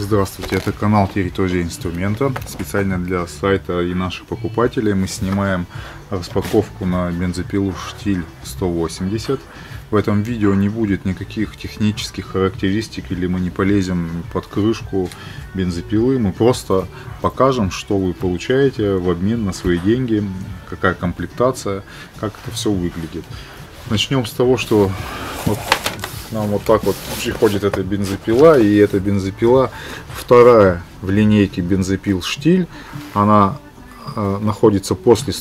Здравствуйте, это канал Территория инструмента. Специально для сайта и наших покупателей мы снимаем распаковку на бензопилу Штиль 180. В этом видео не будет никаких технических характеристик или мы не полезем под крышку бензопилы. Мы просто покажем, что вы получаете в обмен на свои деньги, какая комплектация, как это все выглядит. Начнем с того, что вот нам вот так вот приходит эта бензопила, и эта бензопила вторая в линейке бензопил штиль. Она э, находится после,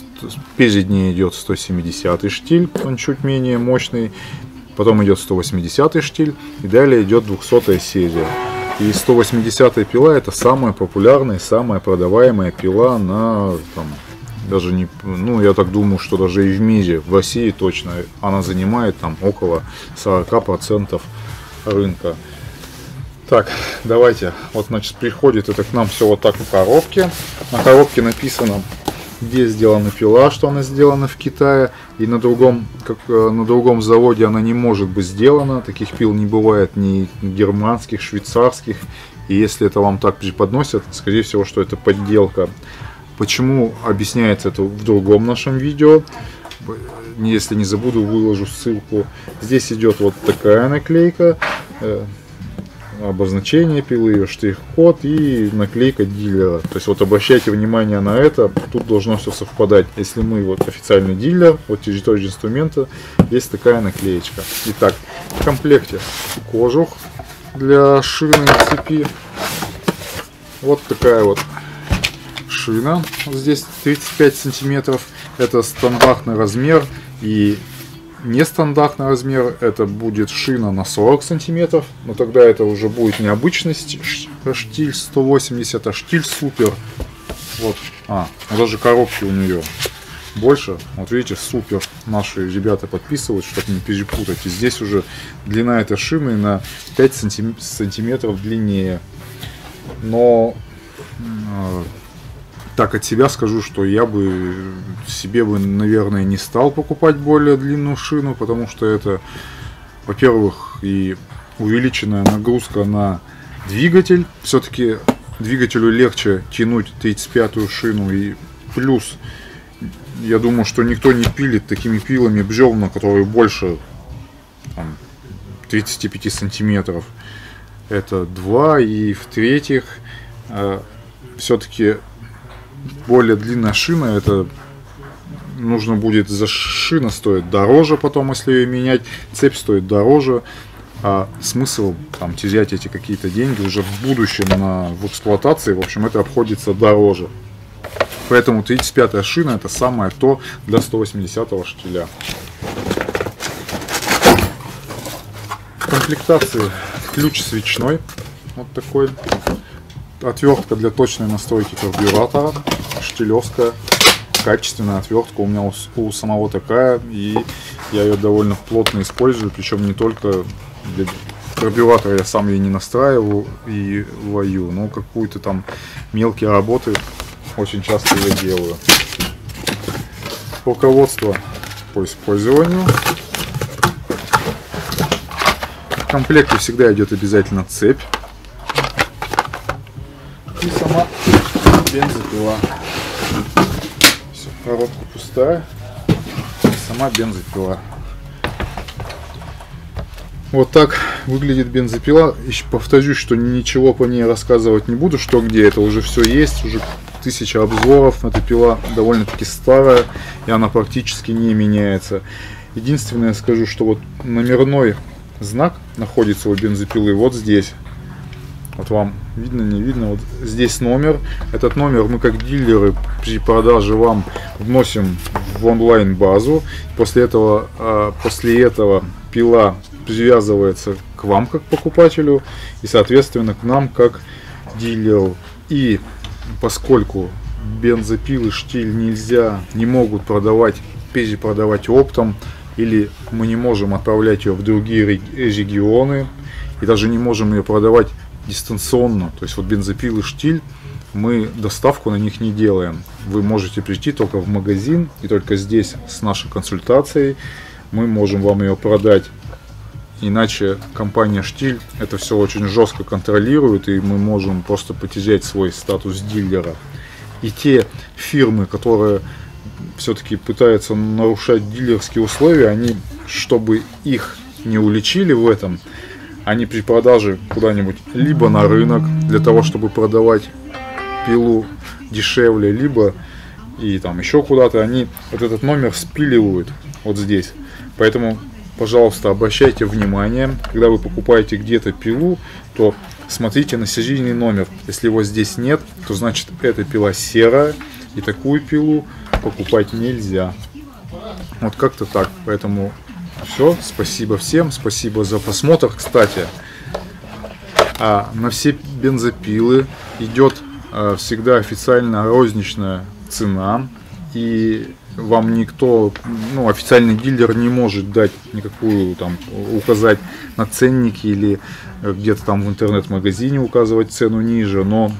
перед ней идет 170 штиль, он чуть менее мощный, потом идет 180 штиль, и далее идет 200 серия. И 180 пила это самая популярная, самая продаваемая пила на там, даже не, ну, я так думаю, что даже и в мире, в России точно, она занимает там около 40% рынка. Так, давайте, вот, значит, приходит это к нам все вот так в коробке. На коробке написано, где сделана пила, что она сделана в Китае, и на другом, как, э, на другом заводе она не может быть сделана. Таких пил не бывает ни германских, швейцарских. И если это вам так преподносят, скорее всего, что это подделка. Почему объясняется это в другом нашем видео. Если не забуду, выложу ссылку. Здесь идет вот такая наклейка, э, обозначение пилы, штрих-код и наклейка дилера. То есть вот обращайте внимание на это, тут должно все совпадать. Если мы вот официальный дилер, вот территория инструмента, есть такая наклеечка. Итак, в комплекте кожух для шины цепи. Вот такая вот шина. Вот здесь 35 сантиметров. Это стандартный размер. И нестандартный размер это будет шина на 40 сантиметров. Но тогда это уже будет не обычный штиль 180, а штиль супер. Вот. А, даже коробки у нее больше. Вот видите, супер. Наши ребята подписывают, чтобы не перепутать. И здесь уже длина этой шины на 5 сантиметров длиннее. Но а, так от себя скажу, что я бы себе бы, наверное, не стал покупать более длинную шину, потому что это, во-первых, и увеличенная нагрузка на двигатель. Все-таки двигателю легче тянуть 35-ю шину и плюс я думаю, что никто не пилит такими пилами бревна, которые больше там, 35 сантиметров. Это два. И в-третьих, э, все-таки более длинная шина, это нужно будет за шина стоит дороже потом, если ее менять, цепь стоит дороже, а смысл там терять эти какие-то деньги уже в будущем на, в эксплуатации, в общем, это обходится дороже. Поэтому 35 шина это самое то для 180 штиля. В комплектации ключ свечной, вот такой отвертка для точной настройки карбюратора, штилевская, качественная отвертка, у меня у, у самого такая, и я ее довольно плотно использую, причем не только для карбюратора я сам ее не настраиваю и вою, но какую-то там мелкие работы очень часто я делаю. Руководство по использованию. В комплекте всегда идет обязательно цепь и сама бензопила. Все, коробка пустая. Сама бензопила. Вот так выглядит бензопила. Еще повторюсь, что ничего по ней рассказывать не буду, что где. Это уже все есть, уже тысяча обзоров. Эта пила довольно-таки старая, и она практически не меняется. Единственное, скажу, что вот номерной знак находится у бензопилы вот здесь. Вот вам видно, не видно. Вот здесь номер. Этот номер мы как дилеры при продаже вам вносим в онлайн базу. После этого, а, после этого пила привязывается к вам как покупателю и соответственно к нам как дилеру. И поскольку бензопилы штиль нельзя, не могут продавать, перепродавать оптом, или мы не можем отправлять ее в другие регионы, и даже не можем ее продавать дистанционно. То есть вот бензопилы штиль, мы доставку на них не делаем. Вы можете прийти только в магазин, и только здесь с нашей консультацией мы можем вам ее продать Иначе компания Штиль это все очень жестко контролирует, и мы можем просто потерять свой статус дилера. И те фирмы, которые все-таки пытаются нарушать дилерские условия, они, чтобы их не уличили в этом, они при продаже куда-нибудь либо на рынок для того, чтобы продавать пилу дешевле, либо и там еще куда-то, они вот этот номер спиливают вот здесь. Поэтому, пожалуйста, обращайте внимание, когда вы покупаете где-то пилу, то смотрите на серийный номер. Если его здесь нет, то значит эта пила серая, и такую пилу покупать нельзя. Вот как-то так. Поэтому все. Спасибо всем. Спасибо за просмотр. Кстати, а на все бензопилы идет а, всегда официально розничная цена. И вам никто, ну, официальный дилер не может дать никакую там, указать на ценники или где-то там в интернет-магазине указывать цену ниже, но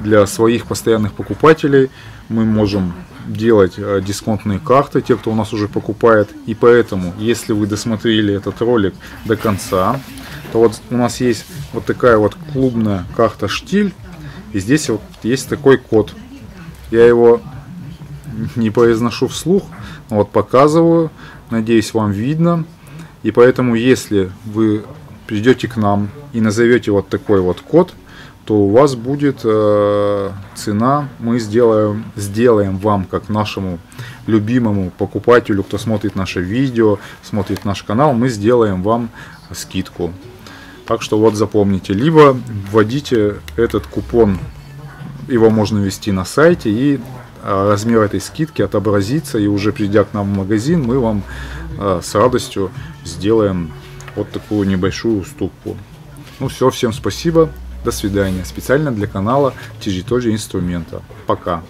для своих постоянных покупателей мы можем делать э, дисконтные карты, те, кто у нас уже покупает. И поэтому, если вы досмотрели этот ролик до конца, то вот у нас есть вот такая вот клубная карта штиль. И здесь вот есть такой код. Я его не произношу вслух, вот показываю. Надеюсь, вам видно. И поэтому, если вы придете к нам и назовете вот такой вот код, то у вас будет э, цена, мы сделаем, сделаем вам, как нашему любимому покупателю, кто смотрит наше видео, смотрит наш канал, мы сделаем вам скидку. Так что вот запомните, либо вводите этот купон, его можно ввести на сайте и э, размер этой скидки отобразится, и уже придя к нам в магазин, мы вам э, с радостью сделаем вот такую небольшую уступку. Ну все, всем спасибо. До свидания. Специально для канала Территория инструмента. Пока.